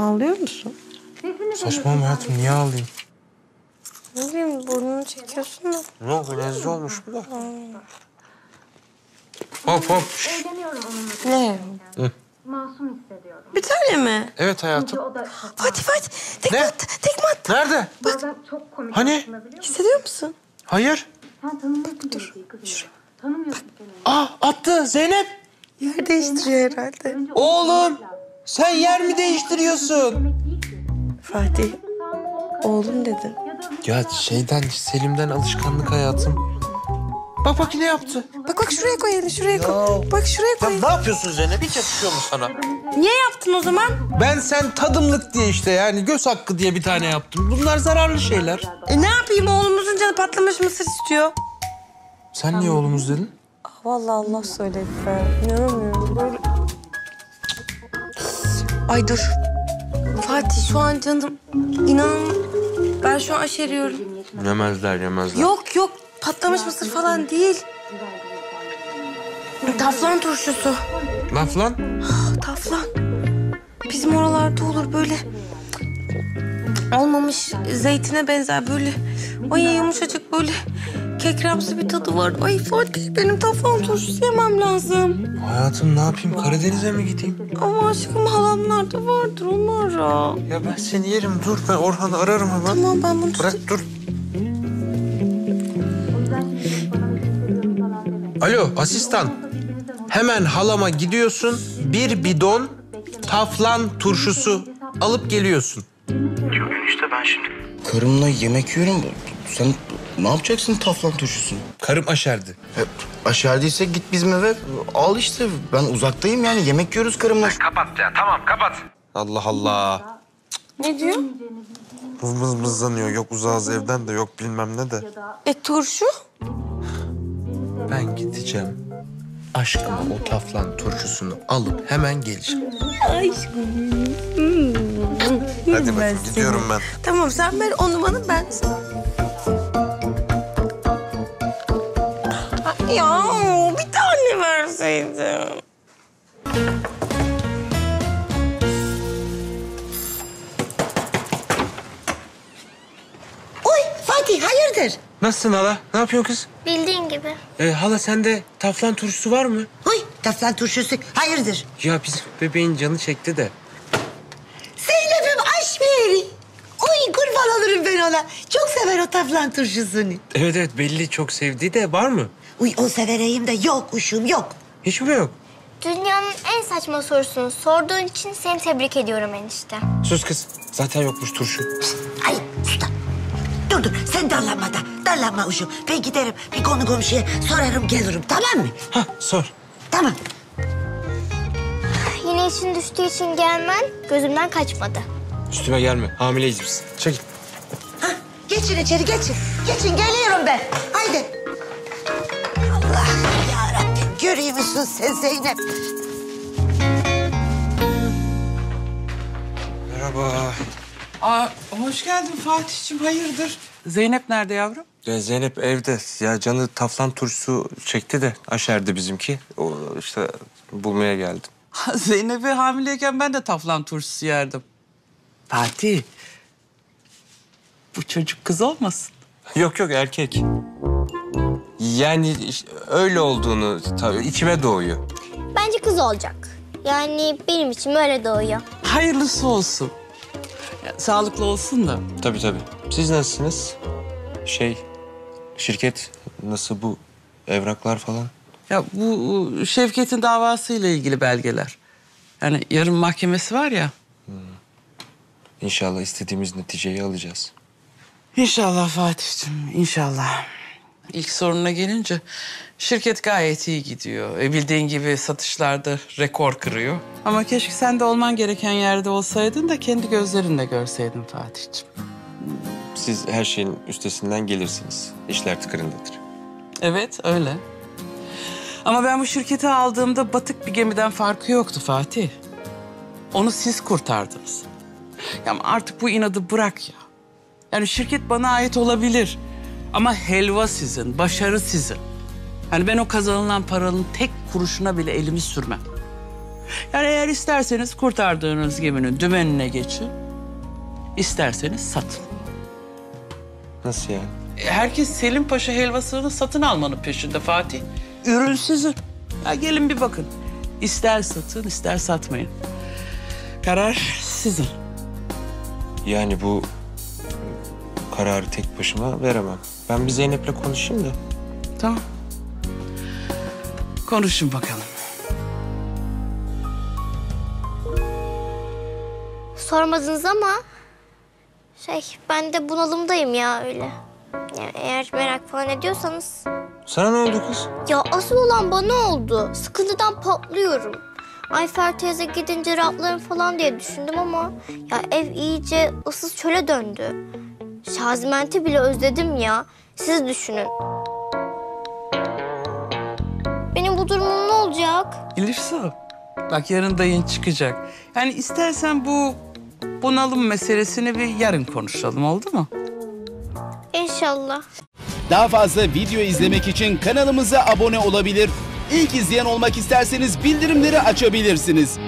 Ağlıyor musun? Saçmalama hayatım niye ağlayayım? Ne bileyim burnunu çekiyorsun da. Ne oldu leziz olmuş bu da. Hop hop. şş. Eğleniyorum onunla. Ne? Masum hissediyorum. Bir tane mi? Evet hayatım. O da Fatih Fatih. Tekme Ne? at. Tekme at. Nerede? bazen çok komik Hani? aslında biliyor musun? Hissediyor musun? Hayır. Sen tanımıyorsun Denizli'yi kızım. Tanımıyorsun seni. Aa attı Zeynep. Yer değiştiriyor herhalde. Önce Oğlum sen yer mi değiştiriyorsun? Fatih. Oğlum dedin. ya şeyden Selim'den alışkanlık hayatım. Bak bak ne yaptı. Bak bak şuraya koy elini şuraya koy. Bak şuraya Ya koy. ne yapıyorsun Zeynep? Hiç yakışıyor mu sana? Niye yaptın o zaman? Ben sen tadımlık diye işte yani göz hakkı diye bir tane yaptım. Bunlar zararlı şeyler. E ne yapayım oğlumuzun canı patlamış mısır istiyor. Sen niye oğlumuz dedin? Vallahi Allah söyledi ben. İnanamıyorum böyle. Ay dur. Fatih şu an canım inan ben şu an aşeriyorum. Yemezler yemezler. Yok yok patlamış mısır falan değil. Taflan turşusu. Laf lan. Taflan. Bizim oralarda olur böyle. Olmamış zeytine benzer böyle. Ay yumuşacık böyle kekremsi bir tadı var. Ay Fatih benim taflan turşusu yemem lazım. Hayatım ne yapayım? Karadeniz'e mi gideyim? Ama aşkım halamlarda vardır onlara. Ya ben seni yerim. Dur ben Orhan'ı ararım hemen. Tamam ben bunu Bırak dur. Alo asistan. Hemen halama gidiyorsun. Bir bidon taflan turşusu alıp geliyorsun. İşte ben şimdi... Karımla yemek yiyorum. Sen ne yapacaksın taflan turşusunu? Karım aşerdi. E, aşağıdaysa git bizim eve al işte. Ben uzaktayım yani yemek yiyoruz karımla. Kapat ya tamam kapat. Allah Allah. Ne diyor? Mız mız mızlanıyor. Yok uzağız evden de yok bilmem ne de. E turşu? Ben gideceğim. Aşkıma o taflan turşusunu alıp hemen geleceğim. Aşkım. Hadi bakayım gidiyorum ben. Tamam sen ver onu bana ben Ay, Ya bir tane verseydin. Oy Fatih hayırdır? Nasılsın hala? Ne yapıyorsun kız? Bildiğin gibi. Ee, hala sende taflan turşusu var mı? Oy taflan turşusu hayırdır? Ya biz bebeğin canı çekti de. Zeynep'im aş beni. Oy kurban olurum ben ona. Sever o taflan turşusunu. Evet evet belli çok sevdiği de var mı? Uy o severeyim de yok uşum yok. Hiç mi yok? Dünyanın en saçma sorusunu sorduğun için seni tebrik ediyorum enişte. Sus kız. Zaten yokmuş turşu. Ay usta. Dur dur sen darlanma da. Darlanma uşum. Ben giderim bir konu komşuya sorarım gelirim tamam mı? Hah sor. Tamam. Yine için düştüğü için gelmen gözümden kaçmadı. Üstüme gelme. Hamileyiz biz. Çekil. Geçin içeri geçin. Geçin geliyorum ben. Haydi. Allah ya Rabbim görüyor musun sen Zeynep? Merhaba. Aa, hoş geldin Fatih'ciğim. Hayırdır? Zeynep nerede yavrum? Ya Zeynep evde. Ya canı taflan turşusu çekti de aşerdi bizimki. O işte bulmaya geldim. Zeynep'i hamileyken ben de taflan turşusu yerdim. Fatih. Bu çocuk kız olmasın? Yok yok erkek. Yani işte öyle olduğunu tabii içime doğuyor. Bence kız olacak. Yani benim için öyle doğuyor. Hayırlısı olsun. Ya, sağlıklı olsun da. Tabii tabii. Siz nasılsınız? Şey, şirket nasıl bu evraklar falan? Ya bu Şevket'in davasıyla ilgili belgeler. Yani yarın mahkemesi var ya. İnşallah istediğimiz neticeyi alacağız. İnşallah Fatih'ciğim, inşallah. İlk sorununa gelince şirket gayet iyi gidiyor. E, bildiğin gibi satışlarda rekor kırıyor. Ama keşke sen de olman gereken yerde olsaydın da kendi gözlerinle görseydin Fatih'ciğim. Siz her şeyin üstesinden gelirsiniz. İşler tıkırındadır. Evet, öyle. Ama ben bu şirketi aldığımda batık bir gemiden farkı yoktu Fatih. Onu siz kurtardınız. Ya ama artık bu inadı bırak ya. Yani şirket bana ait olabilir. Ama helva sizin, başarı sizin. Yani ben o kazanılan paranın tek kuruşuna bile elimi sürmem. Yani eğer isterseniz kurtardığınız geminin dümenine geçin. isterseniz satın. Nasıl yani? E, Herkes Selim Paşa helvasını satın almanın peşinde Fatih. Ürün sizin. Ya gelin bir bakın. İster satın, ister satmayın. Karar sizin. Yani bu kararı tek başıma veremem. Ben bir Zeynep'le konuşayım da. Tamam. Konuşun bakalım. Sormadınız ama şey ben de bunalımdayım ya öyle. Yani eğer merak falan ediyorsanız. Sana ne oldu kız? Ya asıl olan bana oldu. Sıkıntıdan patlıyorum. Ayfer teyze gidince rahatlarım falan diye düşündüm ama ya ev iyice ıssız çöle döndü. Şazimenti bile özledim ya. Siz düşünün. Benim bu durumum ne olacak? Elif Su, Bak yarın dayın çıkacak. Yani istersen bu bunalım meselesini bir yarın konuşalım oldu mu? İnşallah. Daha fazla video izlemek için kanalımıza abone olabilir. İlk izleyen olmak isterseniz bildirimleri açabilirsiniz.